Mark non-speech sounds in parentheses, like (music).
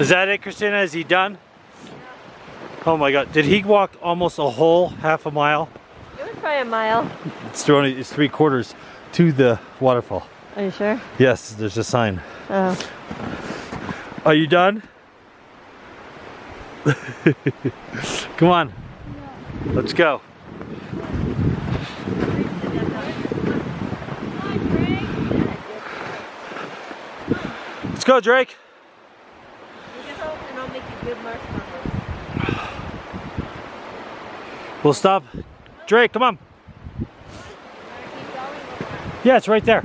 Is that it, Christina? Is he done? Oh my God! Did he walk almost a whole half a mile? It was probably a mile. It's only it's three quarters to the waterfall. Are you sure? Yes, there's a sign. Oh. Are you done? (laughs) Come on. Let's go. Let's go, Drake. We'll stop. Drake, come on. Yeah, it's right there.